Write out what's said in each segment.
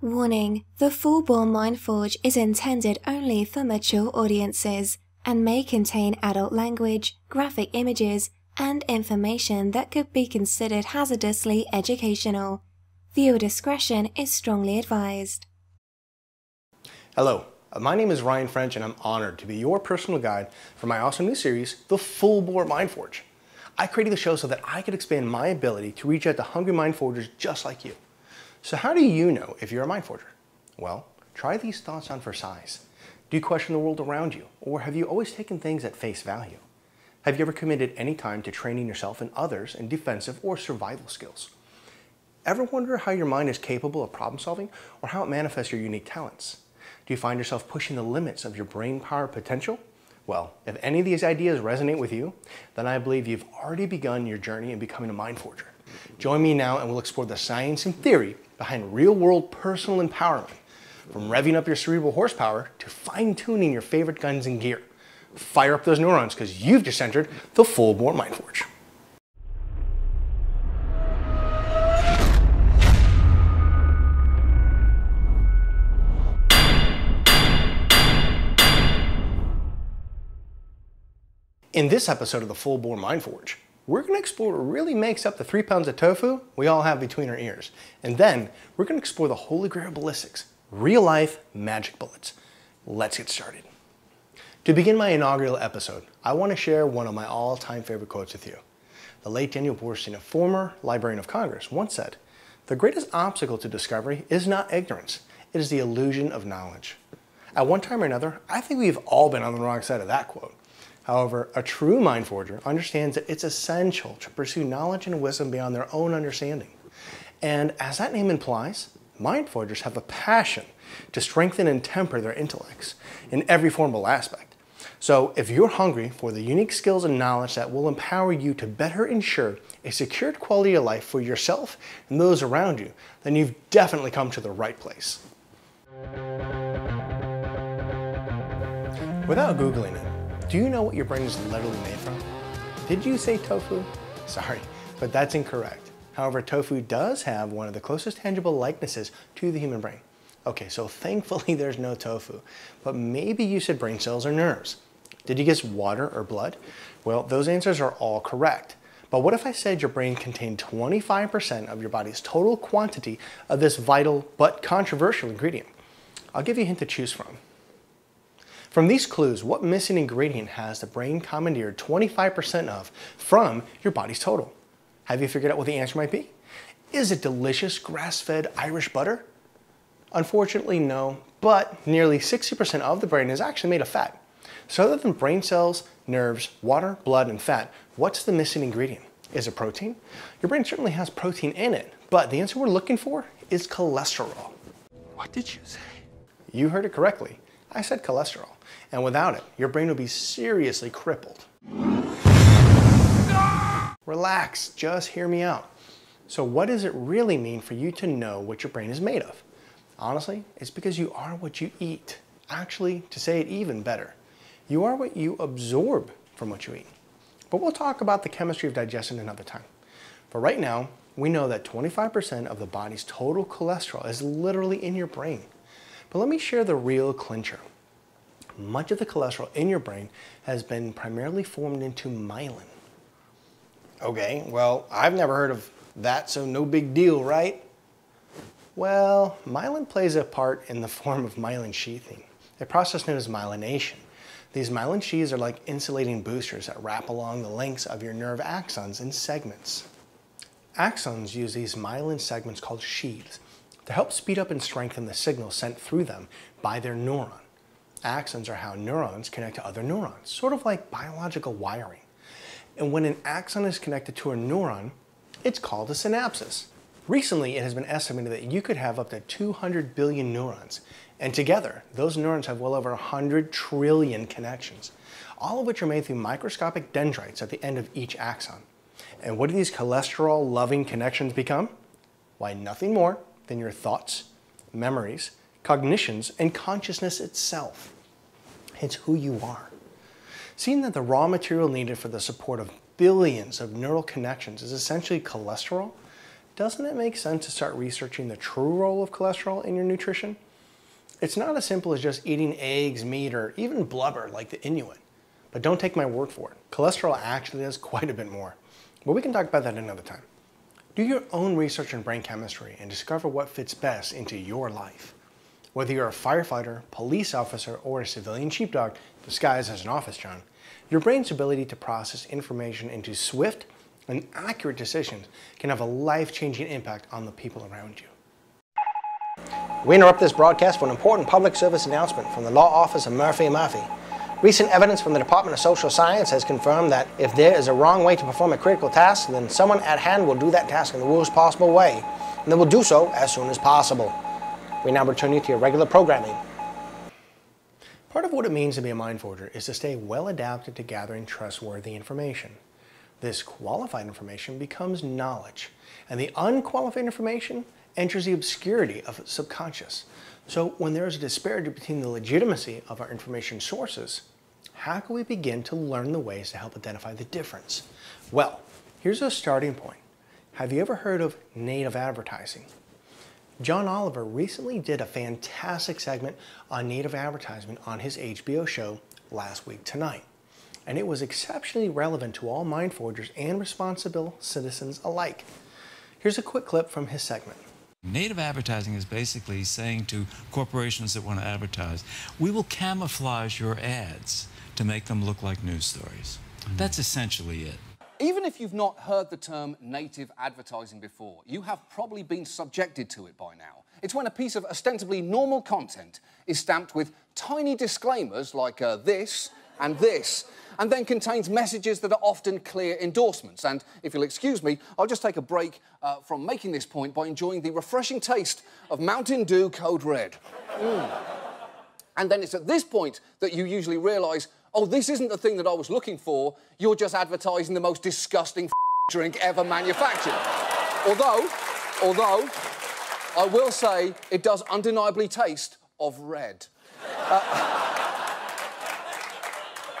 Warning The Full-Bore Mind Forge is intended only for mature audiences and may contain adult language, graphic images, and information that could be considered hazardously educational. Viewer discretion is strongly advised. Hello, uh, my name is Ryan French and I'm honored to be your personal guide for my awesome new series, The Full Bore Mind Forge. I created the show so that I could expand my ability to reach out to hungry mind forgers just like you. So how do you know if you're a mind forger? Well, try these thoughts on for size. Do you question the world around you? Or have you always taken things at face value? Have you ever committed any time to training yourself and others in defensive or survival skills? Ever wonder how your mind is capable of problem solving or how it manifests your unique talents? Do you find yourself pushing the limits of your brain power potential? Well, if any of these ideas resonate with you, then I believe you've already begun your journey in becoming a mind forger. Join me now and we'll explore the science and theory behind real world personal empowerment. From revving up your cerebral horsepower to fine tuning your favorite guns and gear. Fire up those neurons because you've just entered the full bore mind forge. In this episode of the Full Bore Mind Forge, we're to explore what really makes up the three pounds of tofu we all have between our ears. And then we're going to explore the holy grail of ballistics, real life magic bullets. Let's get started. To begin my inaugural episode, I want to share one of my all time favorite quotes with you. The late Daniel Boorstin, a former Librarian of Congress, once said, The greatest obstacle to discovery is not ignorance, it is the illusion of knowledge. At one time or another, I think we've all been on the wrong side of that quote. However, a true mind forger understands that it's essential to pursue knowledge and wisdom beyond their own understanding. And as that name implies, mind forgers have a passion to strengthen and temper their intellects in every formable aspect. So if you're hungry for the unique skills and knowledge that will empower you to better ensure a secured quality of life for yourself and those around you, then you've definitely come to the right place. Without Googling it, do you know what your brain is literally made from? Did you say tofu? Sorry, but that's incorrect. However, tofu does have one of the closest tangible likenesses to the human brain. Okay, so thankfully there's no tofu, but maybe you said brain cells or nerves. Did you guess water or blood? Well, those answers are all correct. But what if I said your brain contained 25% of your body's total quantity of this vital but controversial ingredient? I'll give you a hint to choose from. From these clues, what missing ingredient has the brain commandeered 25% of from your body's total? Have you figured out what the answer might be? Is it delicious grass-fed Irish butter? Unfortunately, no, but nearly 60% of the brain is actually made of fat. So other than brain cells, nerves, water, blood, and fat, what's the missing ingredient? Is it protein? Your brain certainly has protein in it, but the answer we're looking for is cholesterol. What did you say? You heard it correctly. I said cholesterol. And without it, your brain will be seriously crippled. Relax, just hear me out. So what does it really mean for you to know what your brain is made of? Honestly, it's because you are what you eat. Actually, to say it even better, you are what you absorb from what you eat. But we'll talk about the chemistry of digestion another time. For right now, we know that 25% of the body's total cholesterol is literally in your brain. But let me share the real clincher much of the cholesterol in your brain has been primarily formed into myelin. Okay, well, I've never heard of that, so no big deal, right? Well, myelin plays a part in the form of myelin sheathing, a process known as myelination. These myelin sheaths are like insulating boosters that wrap along the lengths of your nerve axons in segments. Axons use these myelin segments called sheaths to help speed up and strengthen the signals sent through them by their neuron. Axons are how neurons connect to other neurons, sort of like biological wiring. And when an axon is connected to a neuron, it's called a synapsis. Recently, it has been estimated that you could have up to 200 billion neurons, and together, those neurons have well over 100 trillion connections, all of which are made through microscopic dendrites at the end of each axon. And what do these cholesterol-loving connections become? Why, nothing more than your thoughts, memories, cognitions, and consciousness itself. It's who you are. Seeing that the raw material needed for the support of billions of neural connections is essentially cholesterol, doesn't it make sense to start researching the true role of cholesterol in your nutrition? It's not as simple as just eating eggs, meat, or even blubber like the Inuit. But don't take my word for it. Cholesterol actually does quite a bit more. But we can talk about that another time. Do your own research in brain chemistry and discover what fits best into your life. Whether you're a firefighter, police officer, or a civilian sheepdog disguised as an office John, your brain's ability to process information into swift and accurate decisions can have a life-changing impact on the people around you. We interrupt this broadcast for an important public service announcement from the Law Office of Murphy Murphy. Recent evidence from the Department of Social Science has confirmed that if there is a wrong way to perform a critical task, then someone at hand will do that task in the worst possible way, and they will do so as soon as possible. We now return you to your regular programming. Part of what it means to be a mind forger is to stay well adapted to gathering trustworthy information. This qualified information becomes knowledge, and the unqualified information enters the obscurity of subconscious. So when there is a disparity between the legitimacy of our information sources, how can we begin to learn the ways to help identify the difference? Well, here's a starting point. Have you ever heard of native advertising? John Oliver recently did a fantastic segment on native advertisement on his HBO show Last Week Tonight, and it was exceptionally relevant to all mind forgers and responsible citizens alike. Here's a quick clip from his segment. Native advertising is basically saying to corporations that want to advertise, we will camouflage your ads to make them look like news stories. Mm. That's essentially it. Even if you've not heard the term native advertising before, you have probably been subjected to it by now. It's when a piece of ostensibly normal content is stamped with tiny disclaimers like uh, this and this, and then contains messages that are often clear endorsements. And if you'll excuse me, I'll just take a break uh, from making this point by enjoying the refreshing taste of Mountain Dew Code Red. Mm. And then it's at this point that you usually realise oh, this isn't the thing that I was looking for. You're just advertising the most disgusting drink ever manufactured. although, although, I will say it does undeniably taste of red. Uh,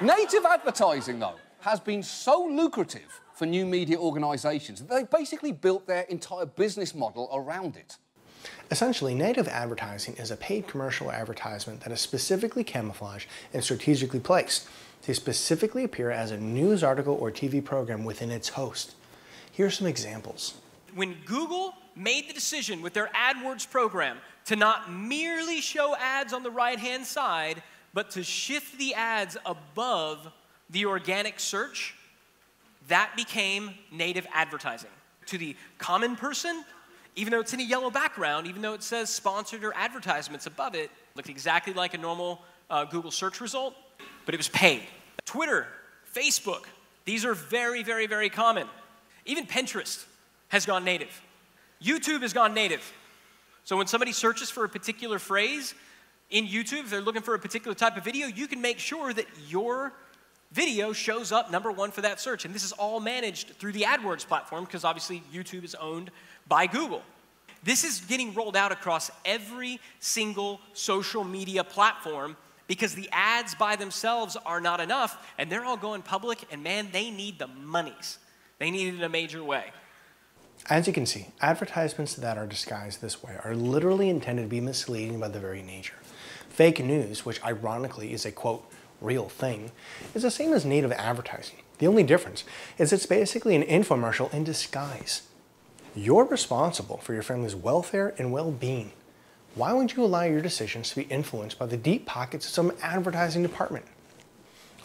native advertising, though, has been so lucrative for new media organisations that they've basically built their entire business model around it. Essentially, native advertising is a paid commercial advertisement that is specifically camouflaged and strategically placed to specifically appear as a news article or TV program within its host. Here are some examples. When Google made the decision with their AdWords program to not merely show ads on the right hand side, but to shift the ads above the organic search, that became native advertising. To the common person, even though it's in a yellow background, even though it says sponsored or advertisements above it, looked exactly like a normal uh, Google search result, but it was paid. Twitter, Facebook, these are very, very, very common. Even Pinterest has gone native. YouTube has gone native. So when somebody searches for a particular phrase in YouTube, if they're looking for a particular type of video, you can make sure that your video shows up number one for that search. And this is all managed through the AdWords platform because obviously YouTube is owned by Google. This is getting rolled out across every single social media platform because the ads by themselves are not enough and they're all going public and man, they need the monies. They need it in a major way. As you can see, advertisements that are disguised this way are literally intended to be misleading by the very nature. Fake news, which ironically is a quote, real thing, is the same as native advertising. The only difference is it's basically an infomercial in disguise. You're responsible for your family's welfare and well-being. Why would you allow your decisions to be influenced by the deep pockets of some advertising department?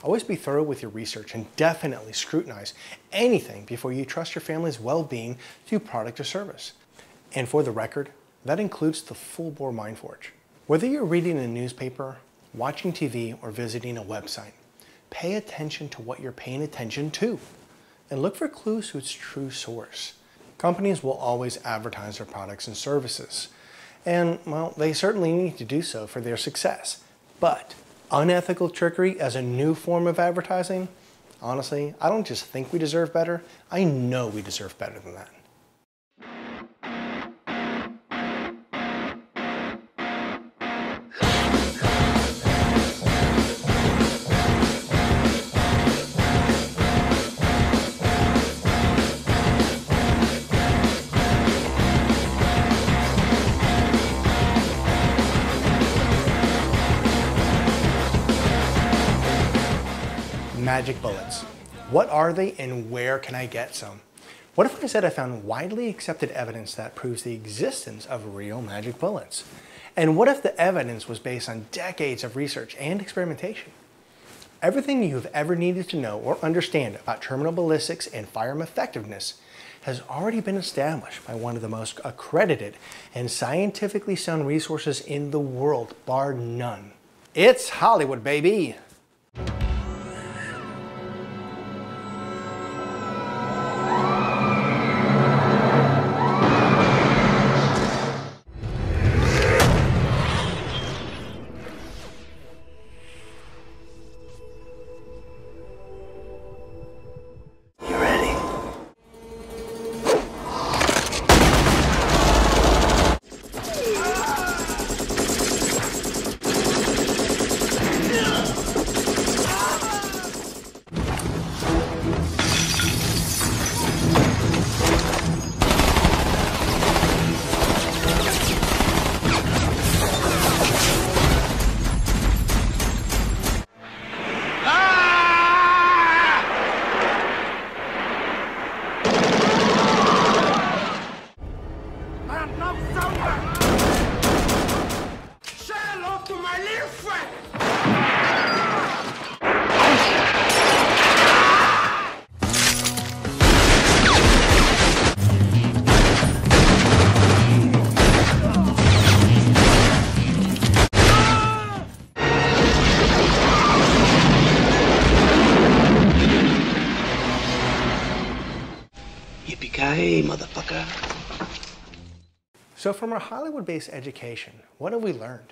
Always be thorough with your research and definitely scrutinize anything before you trust your family's well-being to product or service. And for the record, that includes the full-bore MindForge. Whether you're reading a newspaper, watching TV, or visiting a website, pay attention to what you're paying attention to and look for clues to its true source. Companies will always advertise their products and services. And, well, they certainly need to do so for their success. But unethical trickery as a new form of advertising, honestly, I don't just think we deserve better, I know we deserve better than that. Magic bullets. What are they and where can I get some? What if I said I found widely accepted evidence that proves the existence of real magic bullets? And what if the evidence was based on decades of research and experimentation? Everything you have ever needed to know or understand about terminal ballistics and firearm effectiveness has already been established by one of the most accredited and scientifically sound resources in the world, bar none. It's Hollywood, baby! So from our Hollywood-based education, what have we learned?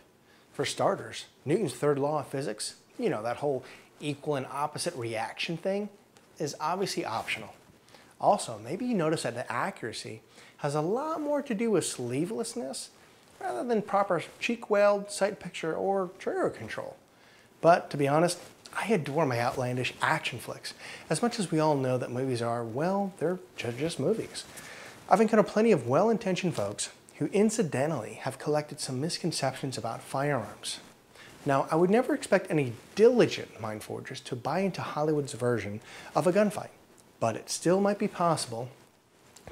For starters, Newton's third law of physics, you know, that whole equal and opposite reaction thing, is obviously optional. Also, maybe you notice that the accuracy has a lot more to do with sleevelessness rather than proper cheek weld, sight picture, or trigger control. But to be honest, I adore my outlandish action flicks, as much as we all know that movies are, well, they're just movies. I've encountered plenty of well-intentioned folks who incidentally have collected some misconceptions about firearms. Now, I would never expect any diligent mind forgers to buy into Hollywood's version of a gunfight, but it still might be possible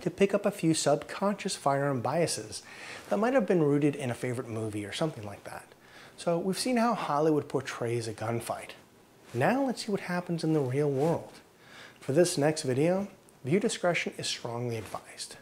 to pick up a few subconscious firearm biases that might have been rooted in a favorite movie or something like that. So we've seen how Hollywood portrays a gunfight. Now let's see what happens in the real world. For this next video, view discretion is strongly advised.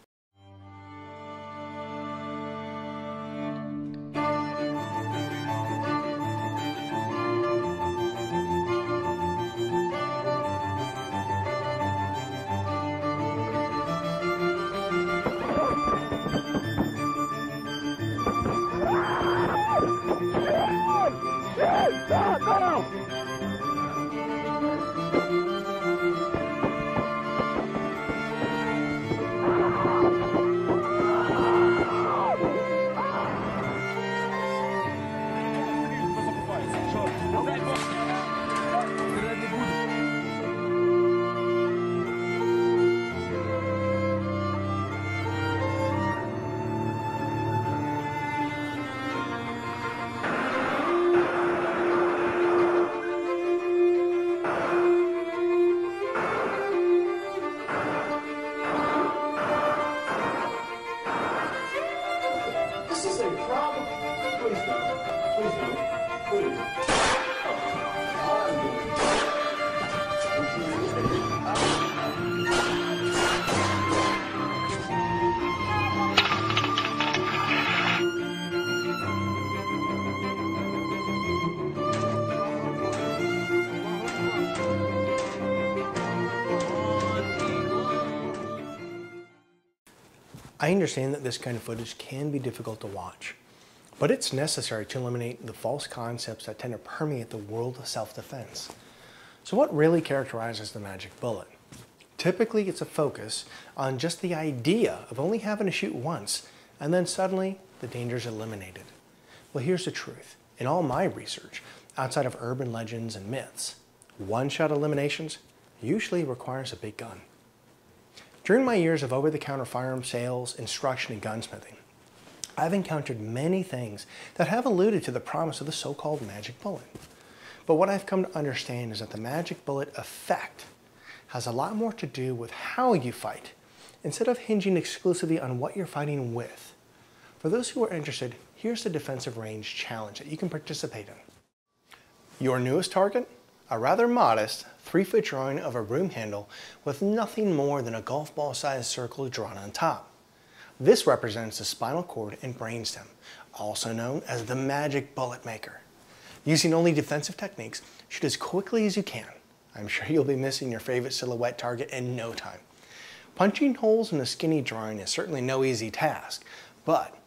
I understand that this kind of footage can be difficult to watch, but it's necessary to eliminate the false concepts that tend to permeate the world of self-defense. So what really characterizes the magic bullet? Typically, it's a focus on just the idea of only having to shoot once, and then suddenly the danger is eliminated. Well, here's the truth. In all my research, outside of urban legends and myths, one-shot eliminations usually requires a big gun. During my years of over-the-counter firearm sales, instruction, and gunsmithing, I've encountered many things that have alluded to the promise of the so-called magic bullet. But what I've come to understand is that the magic bullet effect has a lot more to do with how you fight instead of hinging exclusively on what you're fighting with. For those who are interested, here's the defensive range challenge that you can participate in. Your newest target? A rather modest, three foot drawing of a broom handle with nothing more than a golf ball sized circle drawn on top. This represents the spinal cord and brainstem, also known as the magic bullet maker. Using only defensive techniques, shoot as quickly as you can. I'm sure you'll be missing your favorite silhouette target in no time. Punching holes in a skinny drawing is certainly no easy task, but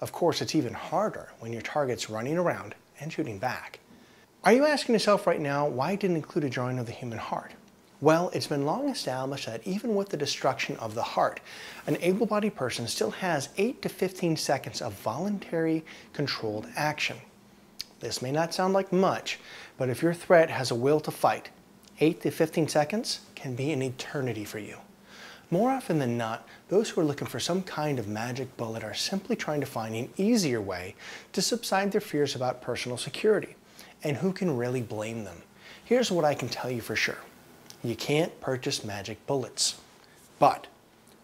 of course it's even harder when your target's running around and shooting back. Are you asking yourself right now why I didn't include a drawing of the human heart? Well, it's been long established that even with the destruction of the heart, an able-bodied person still has 8 to 15 seconds of voluntary controlled action. This may not sound like much, but if your threat has a will to fight, 8 to 15 seconds can be an eternity for you. More often than not, those who are looking for some kind of magic bullet are simply trying to find an easier way to subside their fears about personal security. And who can really blame them? Here's what I can tell you for sure. You can't purchase magic bullets. But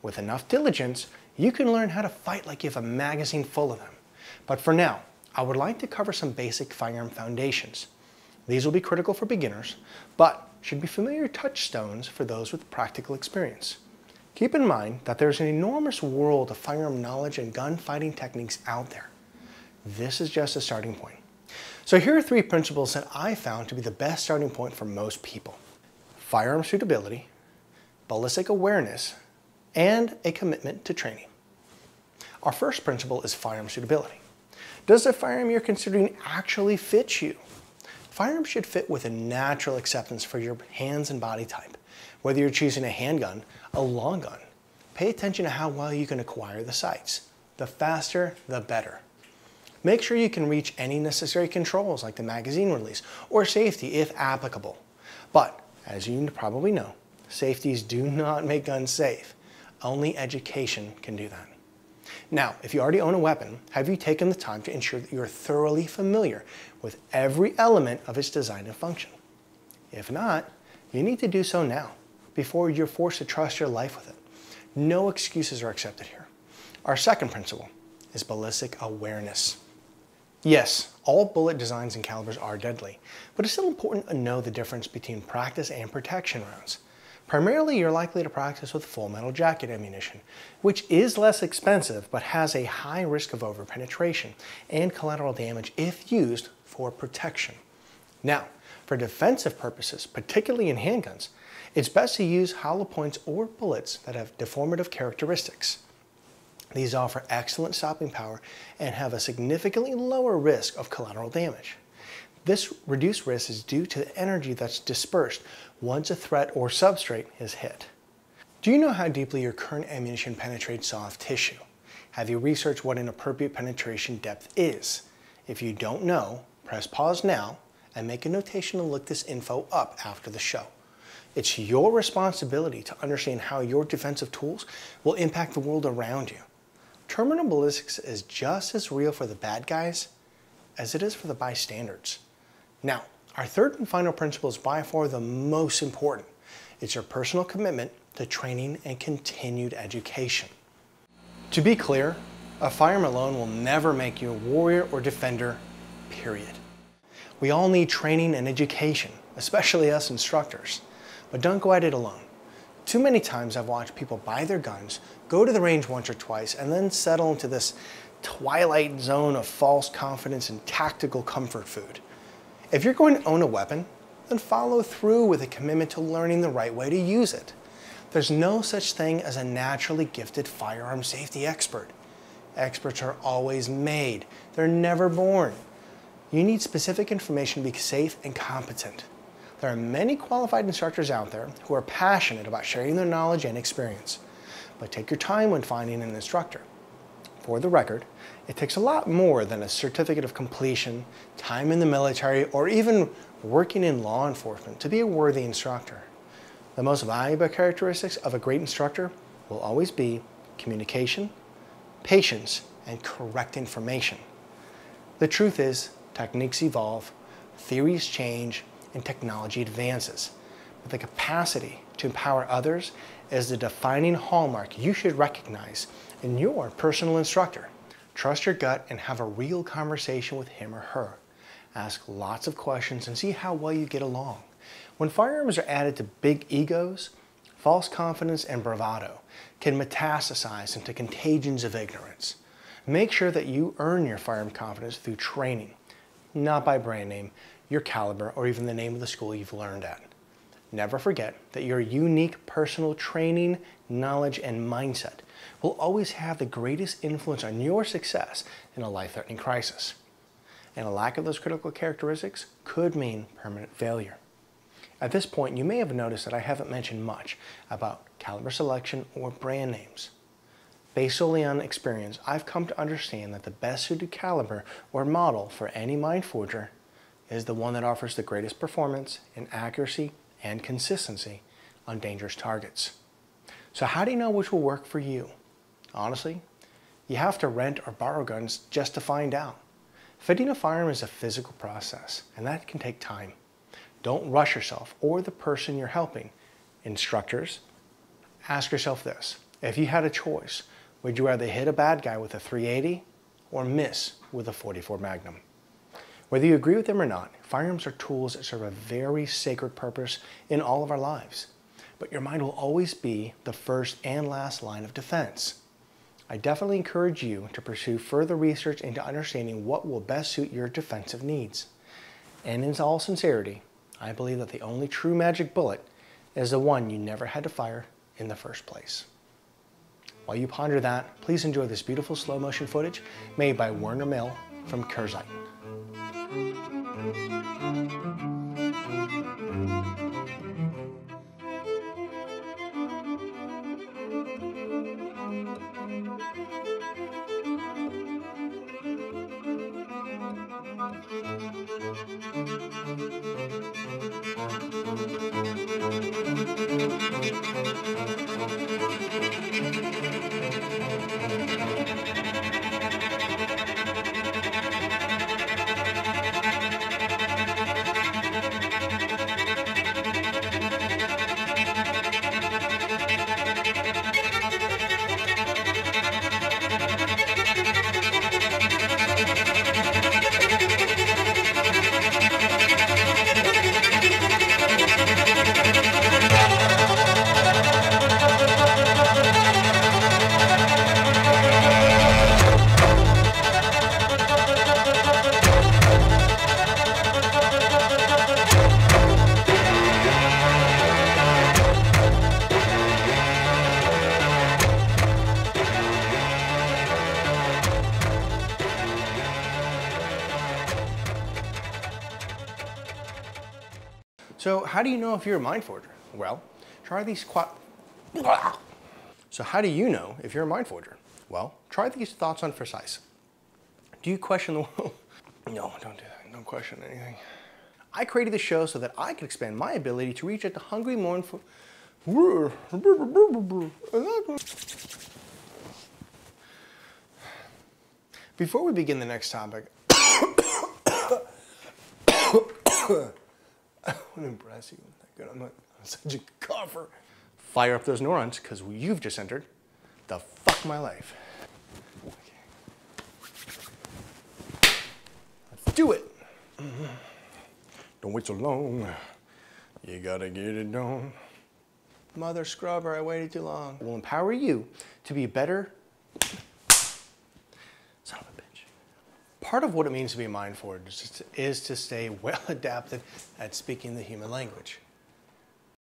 with enough diligence, you can learn how to fight like you have a magazine full of them. But for now, I would like to cover some basic firearm foundations. These will be critical for beginners, but should be familiar touchstones for those with practical experience. Keep in mind that there's an enormous world of firearm knowledge and gunfighting techniques out there. This is just a starting point. So here are three principles that I found to be the best starting point for most people. Firearm suitability, ballistic awareness, and a commitment to training. Our first principle is firearm suitability. Does the firearm you're considering actually fit you? Firearms should fit with a natural acceptance for your hands and body type. Whether you're choosing a handgun, a long gun, pay attention to how well you can acquire the sights. The faster, the better. Make sure you can reach any necessary controls like the magazine release or safety if applicable. But, as you probably know, safeties do not make guns safe. Only education can do that. Now, if you already own a weapon, have you taken the time to ensure that you're thoroughly familiar with every element of its design and function? If not, you need to do so now before you're forced to trust your life with it. No excuses are accepted here. Our second principle is ballistic awareness. Yes, all bullet designs and calibers are deadly, but it's still important to know the difference between practice and protection rounds. Primarily, you're likely to practice with full metal jacket ammunition, which is less expensive but has a high risk of overpenetration and collateral damage if used for protection. Now, for defensive purposes, particularly in handguns, it's best to use hollow points or bullets that have deformative characteristics. These offer excellent stopping power and have a significantly lower risk of collateral damage. This reduced risk is due to the energy that's dispersed once a threat or substrate is hit. Do you know how deeply your current ammunition penetrates soft tissue? Have you researched what an appropriate penetration depth is? If you don't know, press pause now and make a notation to look this info up after the show. It's your responsibility to understand how your defensive tools will impact the world around you. Terminal ballistics is just as real for the bad guys as it is for the bystanders. Now, our third and final principle is by far the most important. It's your personal commitment to training and continued education. To be clear, a firearm alone will never make you a warrior or defender, period. We all need training and education, especially us instructors, but don't go at it alone. Too many times I've watched people buy their guns, go to the range once or twice, and then settle into this twilight zone of false confidence and tactical comfort food. If you're going to own a weapon, then follow through with a commitment to learning the right way to use it. There's no such thing as a naturally gifted firearm safety expert. Experts are always made, they're never born. You need specific information to be safe and competent. There are many qualified instructors out there who are passionate about sharing their knowledge and experience. But take your time when finding an instructor. For the record, it takes a lot more than a certificate of completion, time in the military, or even working in law enforcement to be a worthy instructor. The most valuable characteristics of a great instructor will always be communication, patience, and correct information. The truth is, techniques evolve, Theories change and technology advances. But the capacity to empower others is the defining hallmark you should recognize in your personal instructor. Trust your gut and have a real conversation with him or her. Ask lots of questions and see how well you get along. When firearms are added to big egos, false confidence and bravado can metastasize into contagions of ignorance. Make sure that you earn your firearm confidence through training, not by brand name, your caliber, or even the name of the school you've learned at. Never forget that your unique personal training, knowledge, and mindset will always have the greatest influence on your success in a life-threatening crisis. And a lack of those critical characteristics could mean permanent failure. At this point, you may have noticed that I haven't mentioned much about caliber selection or brand names. Based solely on experience, I've come to understand that the best suited caliber or model for any mind forger is the one that offers the greatest performance in accuracy and consistency on dangerous targets. So how do you know which will work for you? Honestly, you have to rent or borrow guns just to find out. Fitting a firearm is a physical process, and that can take time. Don't rush yourself or the person you're helping. Instructors, ask yourself this. If you had a choice, would you rather hit a bad guy with a 380 or miss with a 44 Magnum? Whether you agree with them or not, firearms are tools that serve a very sacred purpose in all of our lives. But your mind will always be the first and last line of defense. I definitely encourage you to pursue further research into understanding what will best suit your defensive needs. And in all sincerity, I believe that the only true magic bullet is the one you never had to fire in the first place. While you ponder that, please enjoy this beautiful slow motion footage made by Werner Mehl from Kurzzeit. うん。Do you know if you're a mind forger? Well, try these. So how do you know if you're a mind forger? Well, try these thoughts on precise. Do you question the world? No, don't do that. Don't question anything. I created the show so that I could expand my ability to reach out to hungry, mournful... Before we begin the next topic, I want to impress you. Good, I'm not I'm such a cougher. Fire up those neurons because you've just entered the fuck my life. Let's do it. Mm-hmm. Don't wait so long. You gotta get it done. Mother scrubber, I waited too long. Will empower you to be better son of a bitch. Part of what it means to be a mind is to stay well adapted at speaking the human language.